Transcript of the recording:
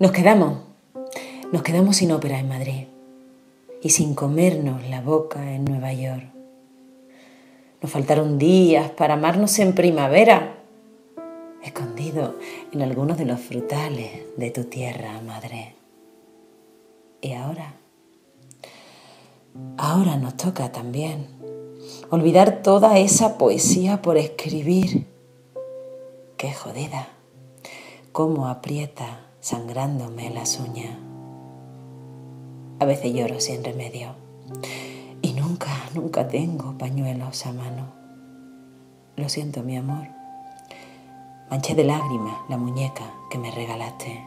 Nos quedamos, nos quedamos sin ópera en Madrid y sin comernos la boca en Nueva York. Nos faltaron días para amarnos en primavera, escondido en algunos de los frutales de tu tierra, madre. Y ahora, ahora nos toca también olvidar toda esa poesía por escribir. Qué jodida, cómo aprieta sangrándome las uñas. A veces lloro sin remedio y nunca, nunca tengo pañuelos a mano. Lo siento, mi amor. Manché de lágrimas la muñeca que me regalaste.